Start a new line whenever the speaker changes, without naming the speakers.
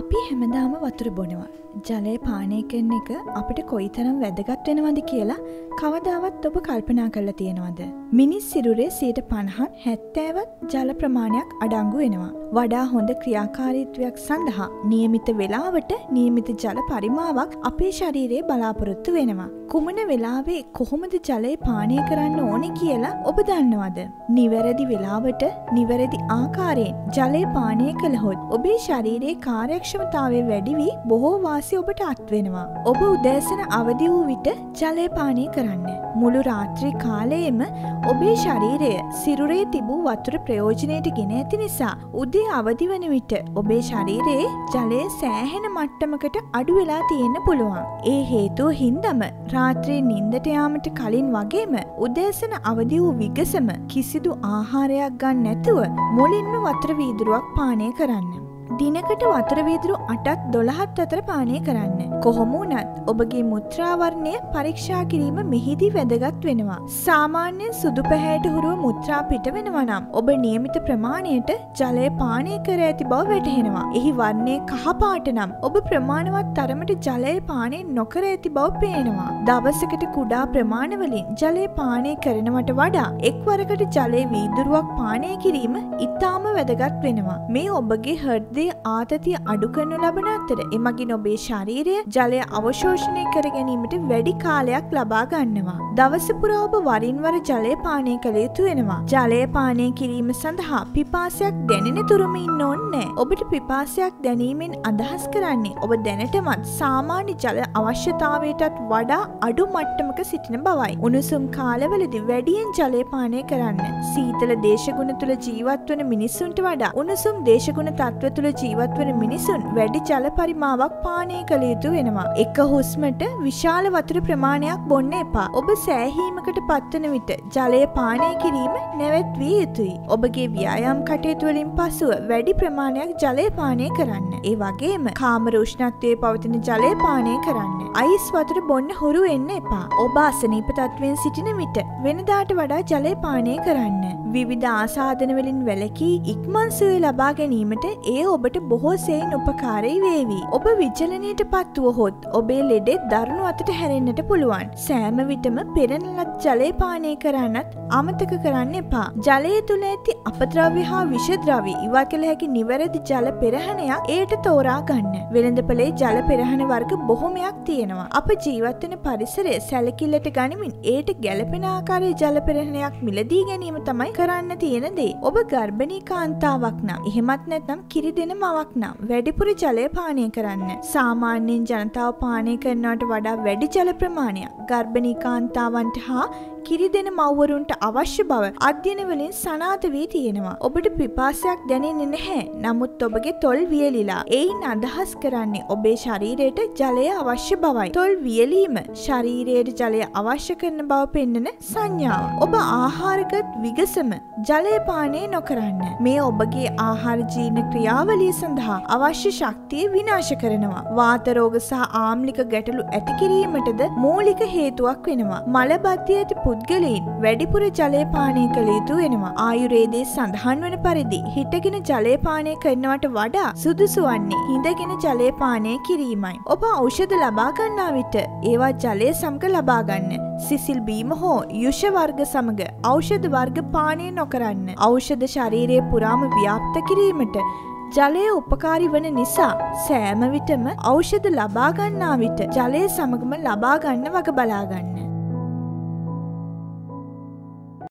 අපි හැමදාම වතුර බොනවා. ජලය පානය කරන එක අපිට කොයි තරම් වැදගත් වෙනවද කියලා කවදාවත් ඔබ කල්පනා කරලා තියෙනවද. මිනිස් සිරුරේ සීට පණහත් හැත්තෑවත් ජල ප්‍රමාණයක් අඩංගු වෙනවා. වඩා හොඳ ක්‍රියාකාරීත්වයක් සඳහා නියමිත වෙලාවට නියමිත ජල පරිමාවක් අපේ ශරීරයේ බලාපොරොත්තු වෙනවා. කුමන වෙලාවේ කොහොමද ජලය පානය කරන්න ඕනෙ කියලා ඔබ දන්නවද. නිවැරදි වෙලාවට නිවැරදි ආකාරයෙන් ජලය පානය කළහොත් ඔබේ ශරීරයේ කාර්යක්ෂමතාවය වැඩිවී බොහෝ වාසි ඔබට අත්වෙනවා. ඔබ උදෑසන අවදි වූ විට ජලය පානය කරන්න. මුළු රාත්‍රී කාලයේම ඔබේ ශරීරය සිරුරේ තිබූ වතුර ප්‍රයෝජනයට ගෙන ඇති නිසා උදේ අවදි වන විට ඔබේ ශරීරයේ ජලය සෑහෙන මට්ටමකට අඩු වෙලා තියෙන්න පුළුවන්. ඒ හේතුව හින්දම රාත්‍රී නින්දට යාමට කලින් වගේම උදෑසන අවදි වූ විගසම කිසිදු ආහාරයක් ගන්න නැතුව මුලින්ම වතුර වීදුරුවක් පානය කරන්න. දිනකට වතුරවීදුරු අටත් දොළහත් අතර පානය කරන්න. කොහොමුණත් ඔබගේ මුත්‍රාවරණය පරීක්ෂා කිරීම මෙහිදී වැදගත් වෙනවා. සාමාන්‍යයෙන් සුදු පැහැයට හුරුව මුත්‍රා පිට වෙනවා නම් ඔබ නියමිත ප්‍රමාණයට ජලය පානය කර ඇති බව වැටහෙනවා. එහි වර්ණය කහපාට නම් ඔබ ප්‍රමාණවත් තරමට ජලය පානය නොකර ඇති බව පේනවා. දවසකට කුඩා ප්‍රමාණවලින් ජලය පානය කරනවට වඩා එක්වරකට ජලය වීදුරුවක් පානය කිරීම ඉතාම වැදගත් වෙනවා. මේ ඔබගේ හර්දය හෘදය ආතතිය අඩු කරනු ලබන අතර එමගින් ඔබේ ශරීරය ජලය අවශෝෂණය කර ගැනීමට වැඩි කාලයක් ලබා ගන්නවා. දවස පුරා ඔබ වරින් වර ජලය පානය කළ යුතු වෙනවා. ජලය පානය කිරීම සඳහා පිපාසයක් දැනෙන තුරුම ඉන්න ඕනේ. ඔබට පිපාසයක් දැනීමෙන් අදහස් කරන්නේ ඔබ දැනටමත් සාමාන්‍ය ජල අවශ්‍යතාවයටත් වඩා අඩු මට්ටමක සිටින බවයි. උණුසුම් කාලවලදී වැඩියෙන් ජලය පානය කරන්න. සීතල දේශගුණ තුළ ජීවත් වන මිනිස්සුන්ට වඩා උණුසුම් දේශගුණ තත්ත්ව තුළ ජීවත්වන මිනිසුන් වැඩි ජල පරිමාවක් පානය කළ යුතු වෙනවා. එක හුස්මට විශාල වතුර ප්‍රමාණයක් බොන්න එපා. ඔබ සෑහීමකට පත්වන විට ජලය පානය කිරීම නැවැත්විය යුතුයි. ඔබගේ ව්‍යායම් කටයුතුවලින් පසුව වැඩි ප්‍රමාණයක් ජලය පානය කරන්න. ඒ වගේම කාමර උෂ්ණත්වයේ පවතින ජලය පානය කරන්න. අයිස් වතුර බොන්න හුරු එන්න එපා. ඔබ අසනීප තත්ත්වයෙන් සිටින විට වෙනදාට වඩා ජලය පානය කරන්න. විවිධ ආසාධනවලින් වැලකී ඉක්මන් සුවය ලබා ගැනීමට ඒ ඔබ ඔබට බොහෝ සෙයින් උපකාරයි වේවි. ඔබ විචලනයට පත්වුවහොත් ඔබේ ලෙඩෙත් දරුණු අතට හැරෙන්න්නට පුළුවන්. සෑම විටම පෙරනලත් ජලය පානය කරන්නත් අමතක කරන්න එපා. ජලය තුළ ඇති අපද්‍රව්‍ය හා විෂද්‍රවි ඉවා කළ හැකි නිවැරදි ජල පෙරහණයක් ඒට තෝරා ගන්න. වෙළඳපලේ ජල පෙරහණ වර්ග බොහොමයක් තියෙනවා. අප ජීවත්වන පරිසරය සැලකිල්ලට ගනිමින් ඒට ගැලපෙන ආකාරය ජල පෙරහණයක් මිලදී ගැනීම තමයි කරන්න තියෙන දේ. ඔබ ගර්භණී කාන්තාවක් නම් එහෙමත් නැත්නම් කිරි දෙන මවක් නම් වැඩිපුර ජලය පානය කරන්න. සාමාන්‍යයෙන් ජනතාව පානය කරනවට වඩා වැඩි ජල ප්‍රමාණයක් ගර්භණී කාන්තාවන්ට හා කිරි දෙන මව්වරුන්ට අවශ්‍ය බව අධ්‍යනවලින් සනාත වී තියෙනවා. ඔබට පිපාසයක් දැනෙන්නේ නැහැ. නමුත් ඔබගේ තොල් වියලිලා. එයින් අදහස් කරන්නේ ඔබේ ශරීරයට ජලය අවශ්‍ය බවයි. තොල් වියලීම ශරීරයට ජලය අවශ්‍ය කරන බව පෙන්නන සංඥාව. ඔබ ආහාරගත් විගසම ජලය පානය නොකරන්න. මේ ඔබගේ ආහාර ජීර්ණ ක්‍රියාවලිය සඳහා අවශ්‍ය ශක්තිය විනාශ කරනවා. වාතරෝග සහ ආම්ලික ගැටලු ඇති කිරීමටද මූලික හේතුවක් වෙනවා. මලබද්ධිය ඇති පුද්ගලයින් වැඩිපුර ජලය පානය කළ යුතු වෙනවා. ආයුරේදේ සඳහන් වන පරිදි හිටගෙන ජලය පානය කරනවට වඩා සුදුසු වන්නේ හිඳගෙන ජලය පානය කිරීමයි. ඔබ ඖෂධ ලබා ගන්නා විට ඒවා ජලය සමග ලබා ගන්න. සිසිල් බීම හෝ යුෂ වර්ග සමග ඖෂධ වර්ග පානය නොකරන්න. ඖෂධ ශරීරයේ පුරාම ව්‍යාප්ත කිරීමට ජලය උපකාරි වන නිසා සෑම විටම ඖෂධ ලබාගන්නා විට ජලය සමගම ලබාගන්න වග බලාගන්න.